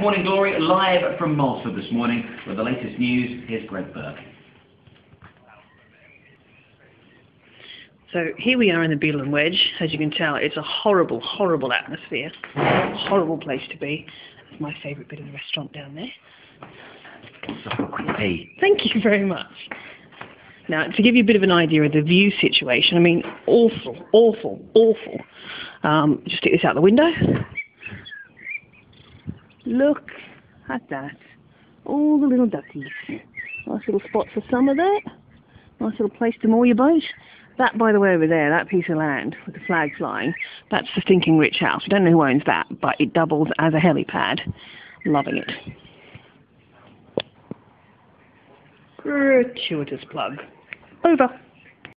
Morning Glory, live from Malta this morning with the latest news. Here's Greg Burke. So here we are in the Beetle and Wedge. As you can tell, it's a horrible, horrible atmosphere. Horrible place to be. It's my favourite bit of the restaurant down there. Hey. Thank you very much. Now, to give you a bit of an idea of the view situation, I mean, awful, awful, awful. Um, just stick this out the window. Look at that. All the little duckies. Nice little spot for summer there. Nice little place to moor your boat. That, by the way, over there, that piece of land with the flag flying, that's the Stinking Rich House. We don't know who owns that, but it doubles as a helipad. Loving it. Gratuitous plug. Over.